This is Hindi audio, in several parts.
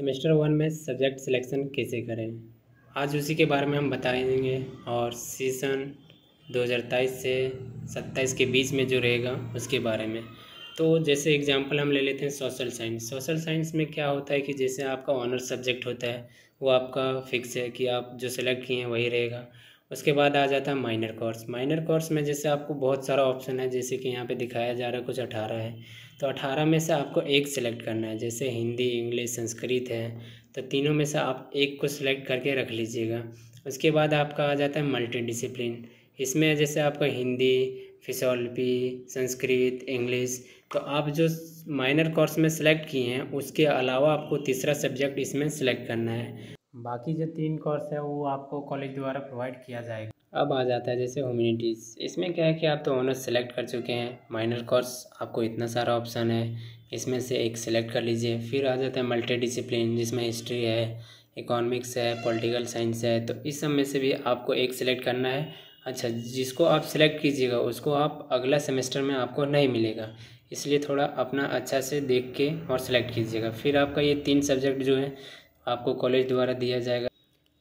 सेमेस्टर वन में सब्जेक्ट सिलेक्शन कैसे करें? आज उसी के बारे में हम बताएँगे और सीज़न 2023 से 27 के बीच में जो रहेगा उसके बारे में। तो जैसे एग्जांपल हम ले लेते हैं सोशल साइंस सोशल साइंस में क्या होता है कि जैसे आपका ऑनर सब्जेक्ट होता है, वो आपका फिक्स है कि आप जो सिलेक्ट किए हैं वही रहेगा। उसके बाद आ जाता है माइनर कोर्स माइनर कोर्स में जैसे आपको बहुत सारा ऑप्शन है, जैसे कि यहाँ पे दिखाया जा रहा है कुछ अठारह है। तो अठारह में से आपको एक सिलेक्ट करना है, जैसे हिंदी, इंग्लिश, संस्कृत है। तो तीनों में से आप एक को सिलेक्ट करके रख लीजिएगा। उसके बाद आपका आ जाता है मल्टी इसमें जैसे आपका हिंदी फिसोलपी संस्कृत, इंग्लिश तो आप जो माइनर कोर्स में सिलेक्ट किए हैं, उसके अलावा आपको तीसरा सब्जेक्ट इसमें सिलेक्ट करना है। बाकी जो तीन कोर्स है, वो आपको कॉलेज द्वारा प्रोवाइड किया जाएगा। अब आ जाता है जैसे ह्यूमिनिटीज़ इसमें क्या है कि आप तो ऑनर्स सेलेक्ट कर चुके हैं। माइनर कोर्स आपको इतना सारा ऑप्शन है। इसमें से एक सेलेक्ट कर लीजिए। फिर आ जाता है मल्टी डिसिप्लिन जिसमें हिस्ट्री है इकोनॉमिक्स है पॉलिटिकल साइंस है। तो इस सब में से भी आपको एक सेलेक्ट करना है। अच्छा जिसको आप सिलेक्ट कीजिएगा, उसको आप अगला सेमेस्टर में आपको नहीं मिलेगा। इसलिए थोड़ा अपना अच्छा से देख के और सिलेक्ट कीजिएगा। फिर आपका ये तीन सब्जेक्ट जो है आपको कॉलेज द्वारा दिया जाएगा।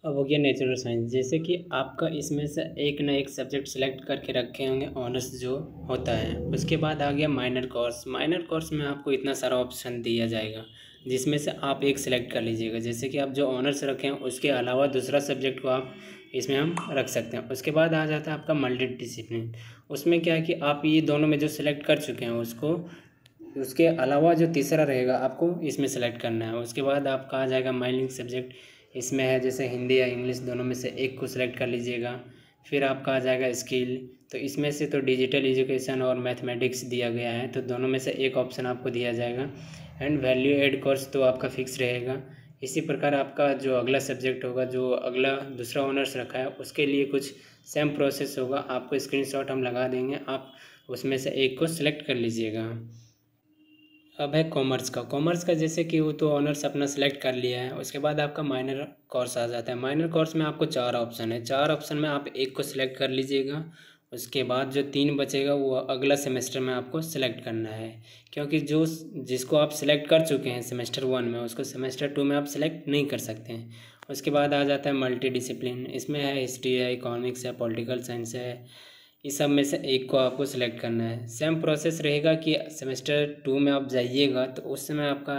अब हो गया नेचुरल साइंस जैसे कि आपका इसमें से एक ना एक सब्जेक्ट सेलेक्ट करके रखे होंगे ऑनर्स जो होता है। उसके बाद आ गया माइनर कोर्स माइनर कोर्स में आपको इतना सारा ऑप्शन दिया जाएगा, जिसमें से आप एक सिलेक्ट कर लीजिएगा। जैसे कि आप जो ऑनर्स रखे हैं, उसके अलावा दूसरा सब्जेक्ट को आप इसमें हम रख सकते हैं। उसके बाद आ जाता है आपका मल्टी डिसिप्लिन उसमें क्या है कि आप ये दोनों में जो सिलेक्ट कर चुके हैं, उसको उसके अलावा जो तीसरा रहेगा, आपको इसमें सेलेक्ट करना है। उसके बाद आपका आ जाएगा? माइनिंग सब्जेक्ट इसमें है जैसे हिंदी या इंग्लिश दोनों में से एक को सिलेक्ट कर लीजिएगा। फिर आपका आ जाएगा? स्किल तो इसमें से तो डिजिटल एजुकेशन और मैथमेटिक्स दिया गया है तो दोनों में से एक ऑप्शन आपको दिया जाएगा। एंड वैल्यू एड कोर्स तो आपका फिक्स रहेगा। इसी प्रकार आपका जो अगला सब्जेक्ट होगा, जो अगला दूसरा ऑनर्स रखा है, उसके लिए कुछ सेम प्रोसेस होगा। आपको स्क्रीनशॉट हम लगा देंगे। आप उसमें से एक को सिलेक्ट कर लीजिएगा। अब है कॉमर्स का। कॉमर्स का जैसे कि वो तो ऑनर्स अपना सेलेक्ट कर लिया है, उसके बाद आपका माइनर कोर्स आ जाता है। माइनर कोर्स में आपको चार ऑप्शन है। चार ऑप्शन में आप एक को सिलेक्ट कर लीजिएगा, उसके बाद जो तीन बचेगा, वो अगला सेमेस्टर में आपको सेलेक्ट करना है। क्योंकि जो जिसको आप सिलेक्ट कर चुके हैं सेमेस्टर वन में, उसको सेमेस्टर टू में आप सेलेक्ट नहीं कर सकते हैं। उसके बाद आ जाता है मल्टी डिसिप्लिन इसमें है हिस्ट्री है इकोनॉमिक्स है पॉलिटिकल साइंस है इस सब में से एक को आपको सिलेक्ट करना है। सेम प्रोसेस रहेगा कि सेमेस्टर टू में आप जाइएगा तो उस समय आपका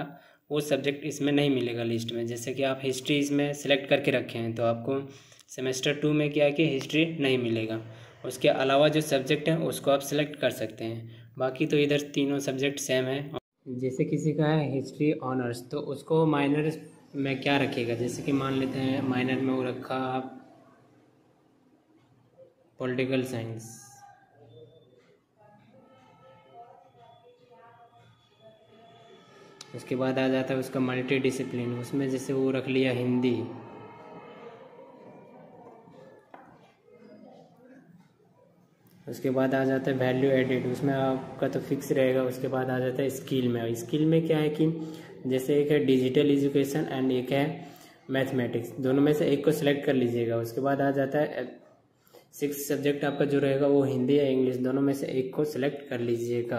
वो सब्जेक्ट इसमें नहीं मिलेगा लिस्ट में। जैसे कि आप हिस्ट्री इसमें सेलेक्ट करके रखे हैं तो आपको सेमेस्टर टू में क्या है कि हिस्ट्री नहीं मिलेगा। उसके अलावा जो सब्जेक्ट है उसको आप सेलेक्ट कर सकते हैं। बाकी तो इधर तीनों सब्जेक्ट सेम है। जैसे किसी का है हिस्ट्री ऑनर्स तो उसको माइनर में क्या रखेगा? जैसे कि मान लेते हैं माइनर में वो रखा आप पॉलिटिकल साइंस उसके बाद आ जाता है उसका मल्टी डिसिप्लिन उसमें जैसे वो रख लिया हिंदी। उसके बाद आ जाता है वैल्यू एडिड उसमें आपका तो फिक्स रहेगा, उसके बाद आ जाता है स्किल में। स्किल में क्या है कि जैसे एक है डिजिटल एजुकेशन एंड एक है मैथमेटिक्स दोनों में से एक को सिलेक्ट कर लीजिएगा। उसके बाद आ जाता है सिक्स सब्जेक्ट आपका जो रहेगा वो हिंदी या इंग्लिश दोनों में से एक को सिलेक्ट कर लीजिएगा।